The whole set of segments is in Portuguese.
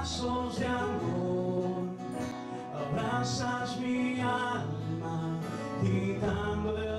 Abraços de amor, abraças minha alma, gritando tá de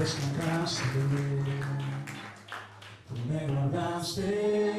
Krishna Ram, Sri Krishna Ram,